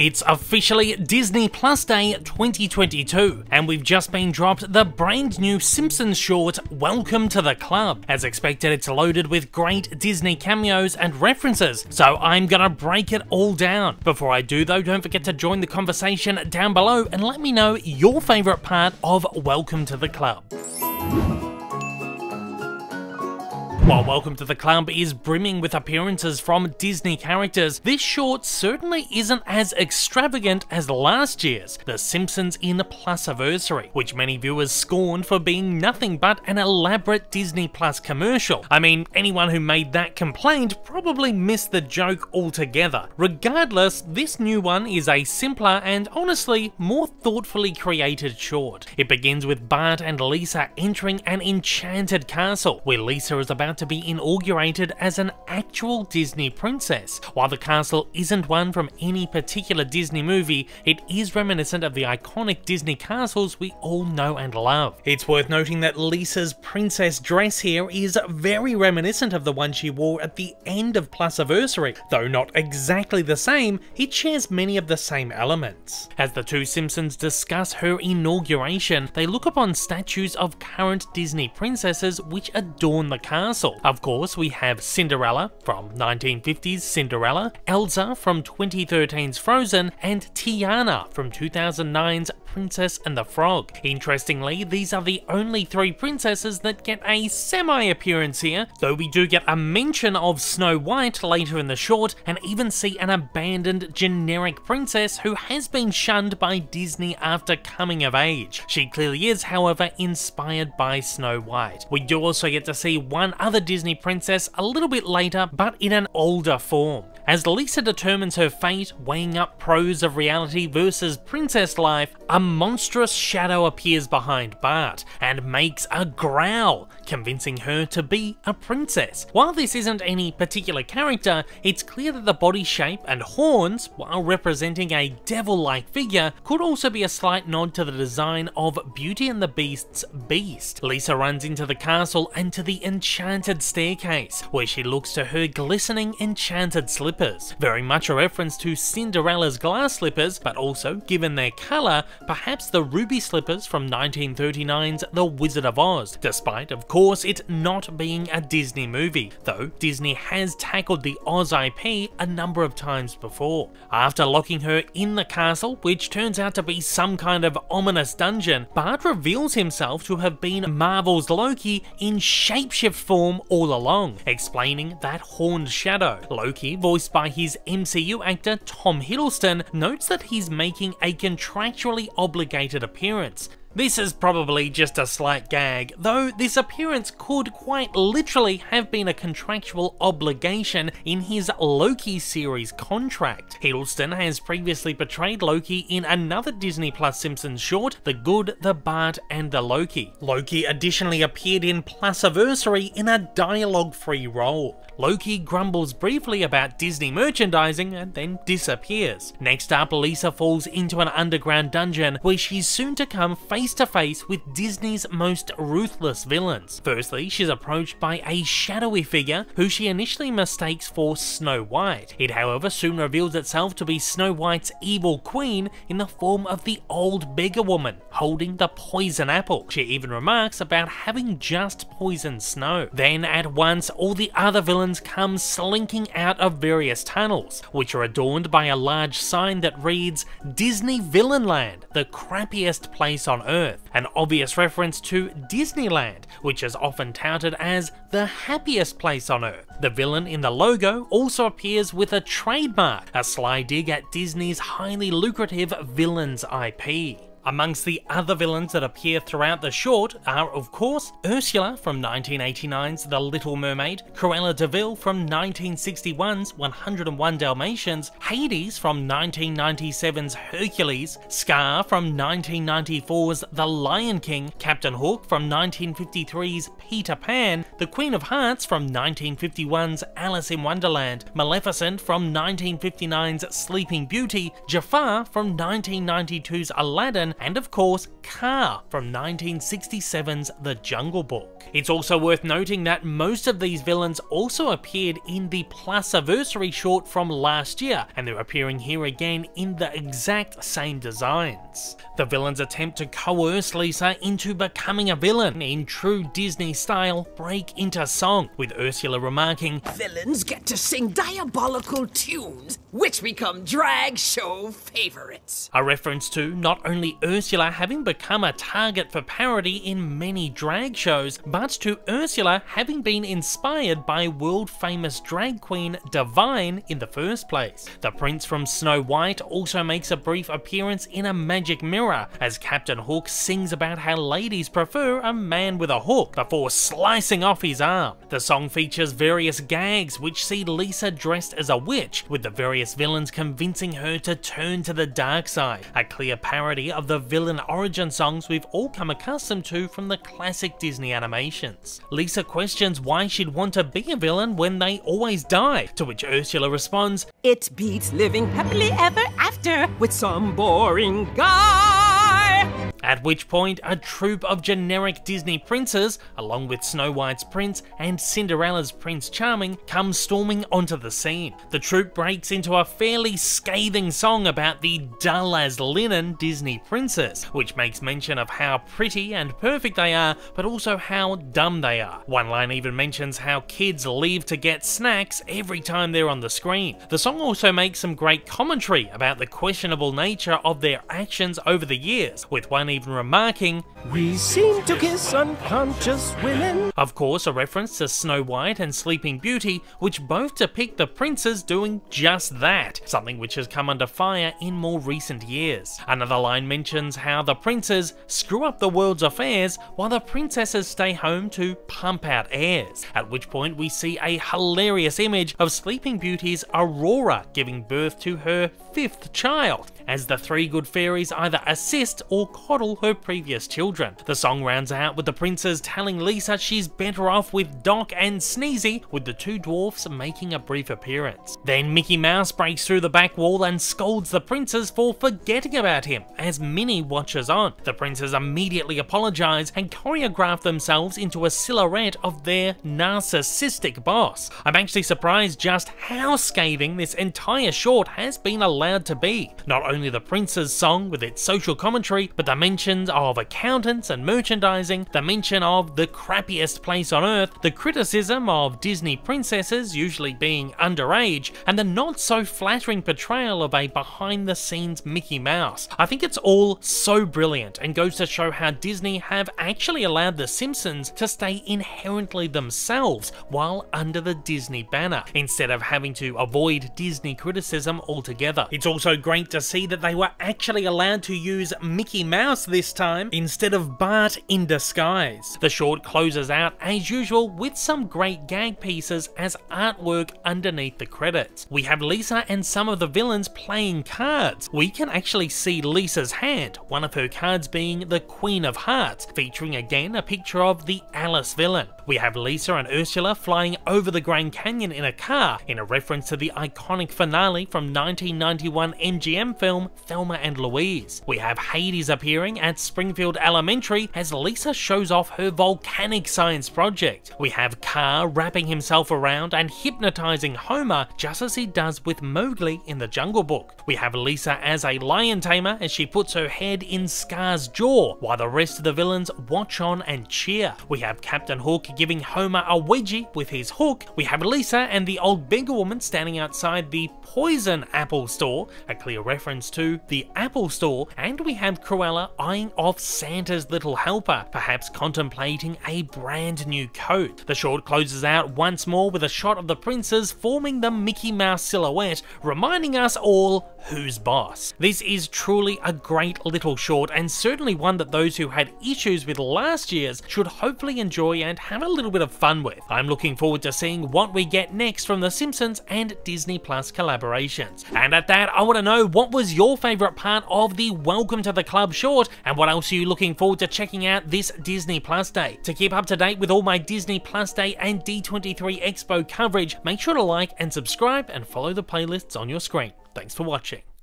It's officially Disney Plus Day 2022, and we've just been dropped the brand new Simpsons short, Welcome to the Club. As expected, it's loaded with great Disney cameos and references, so I'm gonna break it all down. Before I do though, don't forget to join the conversation down below and let me know your favourite part of Welcome to the Club. While Welcome to the Club is brimming with appearances from Disney characters, this short certainly isn't as extravagant as last year's The Simpsons in Plusaversary, which many viewers scorned for being nothing but an elaborate Disney Plus commercial. I mean, anyone who made that complaint probably missed the joke altogether. Regardless, this new one is a simpler and honestly more thoughtfully created short. It begins with Bart and Lisa entering an enchanted castle, where Lisa is about to be inaugurated as an actual Disney princess. While the castle isn't one from any particular Disney movie, it is reminiscent of the iconic Disney castles we all know and love. It's worth noting that Lisa's princess dress here is very reminiscent of the one she wore at the end of Plusaversary. Though not exactly the same, it shares many of the same elements. As the two Simpsons discuss her inauguration, they look upon statues of current Disney princesses which adorn the castle of course, we have Cinderella from 1950's Cinderella, Elsa from 2013's Frozen, and Tiana from 2009's Princess and the Frog. Interestingly, these are the only three princesses that get a semi-appearance here, though we do get a mention of Snow White later in the short, and even see an abandoned generic princess who has been shunned by Disney after coming of age. She clearly is, however, inspired by Snow White. We do also get to see one other Disney princess a little bit later, but in an older form. As Lisa determines her fate, weighing up pros of reality versus princess life, a monstrous shadow appears behind Bart and makes a growl, convincing her to be a princess. While this isn't any particular character, it's clear that the body shape and horns, while representing a devil-like figure, could also be a slight nod to the design of Beauty and the Beast's Beast. Lisa runs into the castle and to the enchanted staircase, where she looks to her glistening enchanted slippers. Very much a reference to Cinderella's glass slippers, but also, given their colour, perhaps the ruby slippers from 1939's The Wizard of Oz, despite, of course, it not being a Disney movie, though Disney has tackled the Oz IP a number of times before. After locking her in the castle, which turns out to be some kind of ominous dungeon, Bart reveals himself to have been Marvel's Loki in shapeshift form all along, explaining that horned shadow. Loki, voiced by his MCU actor Tom Hiddleston, notes that he's making a contractually obligated appearance, this is probably just a slight gag, though this appearance could quite literally have been a contractual obligation in his Loki series contract. Hiddleston has previously portrayed Loki in another Disney Plus Simpsons short, The Good, the Bart, and the Loki. Loki additionally appeared in Plusaversary in a dialogue-free role. Loki grumbles briefly about Disney merchandising and then disappears. Next up, Lisa falls into an underground dungeon where she's soon to come face to face with Disney's most ruthless villains. Firstly, she's approached by a shadowy figure who she initially mistakes for Snow White. It however soon reveals itself to be Snow White's evil queen in the form of the old beggar woman holding the poison apple. She even remarks about having just poisoned Snow. Then at once all the other villains villains come slinking out of various tunnels, which are adorned by a large sign that reads Disney Villain Land, the crappiest place on Earth, an obvious reference to Disneyland, which is often touted as the happiest place on Earth. The villain in the logo also appears with a trademark, a sly dig at Disney's highly lucrative villains IP. Amongst the other villains that appear throughout the short are, of course, Ursula from 1989's The Little Mermaid, Cruella de Vil from 1961's 101 Dalmatians, Hades from 1997's Hercules, Scar from 1994's The Lion King, Captain Hook from 1953's Peter Pan, the Queen of Hearts from 1951's Alice in Wonderland, Maleficent from 1959's Sleeping Beauty, Jafar from 1992's Aladdin, and of course, Kaa from 1967's The Jungle Book. It's also worth noting that most of these villains also appeared in the Plus Plusaversary short from last year, and they're appearing here again in the exact same designs. The villains attempt to coerce Lisa into becoming a villain in true Disney style break into song, with Ursula remarking, Villains get to sing diabolical tunes, which become drag show favorites. A reference to not only Ursula having become a target for parody in many drag shows, but to Ursula having been inspired by world famous drag queen Divine in the first place. The prince from Snow White also makes a brief appearance in a magic mirror as Captain Hook sings about how ladies prefer a man with a hook before slicing off his arm. The song features various gags which see Lisa dressed as a witch, with the various villains convincing her to turn to the dark side, a clear parody of the villain origin songs we've all come accustomed to from the classic Disney animations. Lisa questions why she'd want to be a villain when they always die, to which Ursula responds, It beats living happily ever after with some boring guy. At which point, a troop of generic Disney princes, along with Snow White's prince and Cinderella's Prince Charming, come storming onto the scene. The troop breaks into a fairly scathing song about the dull as linen Disney princess, which makes mention of how pretty and perfect they are, but also how dumb they are. One line even mentions how kids leave to get snacks every time they're on the screen. The song also makes some great commentary about the questionable nature of their actions over the years, with one even remarking, We seem to kiss unconscious women. Of course, a reference to Snow White and Sleeping Beauty, which both depict the princes doing just that, something which has come under fire in more recent years. Another line mentions how the princes screw up the world's affairs while the princesses stay home to pump out heirs, at which point we see a hilarious image of Sleeping Beauty's Aurora giving birth to her fifth child, as the three good fairies either assist or coddle her previous children. The song rounds out with the princes telling Lisa she's better off with Doc and Sneezy, with the two dwarfs making a brief appearance. Then Mickey Mouse breaks through the back wall and scolds the princes for forgetting about him, as Minnie watches on. The princes immediately apologise and choreograph themselves into a silhouette of their narcissistic boss. I'm actually surprised just how scathing this entire short has been allowed to be. Not only the prince's song with its social commentary, but the mentions of accountants and merchandising, the mention of the crappiest place on earth, the criticism of Disney princesses usually being underage, and the not so flattering portrayal of a behind the scenes Mickey Mouse. I think it's all so brilliant and goes to show how Disney have actually allowed The Simpsons to stay inherently themselves while under the Disney banner, instead of having to avoid Disney criticism altogether. It's also great to see that they were actually allowed to use Mickey Mouse this time instead of Bart in disguise. The short closes out as usual with some great gag pieces as artwork underneath the credits. We have Lisa and some of the villains playing cards. We can actually see Lisa's hand, one of her cards being the Queen of Hearts, featuring again a picture of the Alice villain. We have Lisa and Ursula flying over the Grand Canyon in a car, in a reference to the iconic finale from 1991 MGM film Thelma and Louise. We have Hades appearing at Springfield Elementary as Lisa shows off her volcanic science project. We have Kaa wrapping himself around and hypnotizing Homer just as he does with Mowgli in the Jungle Book. We have Lisa as a lion tamer as she puts her head in Scar's jaw, while the rest of the villains watch on and cheer. We have Captain Hook giving Homer a wedgie with his hook. We have Lisa and the old beggar woman standing outside the Poison Apple store, a clear reference to the Apple store, and we have Cruella eyeing off Santa's little helper, perhaps contemplating a brand new coat. The short closes out once more with a shot of the princes forming the Mickey Mouse silhouette, reminding us all who's boss. This is truly a great little short, and certainly one that those who had issues with last year's should hopefully enjoy and have a little bit of fun with. I'm looking forward to seeing what we get next from The Simpsons and Disney Plus collaborations. And at that, I want to know what was your favourite part of the Welcome to the Club short, and what else are you looking forward to checking out this Disney Plus Day. To keep up to date with all my Disney Plus Day and D23 Expo coverage, make sure to like and subscribe and follow the playlists on your screen. Thanks for watching.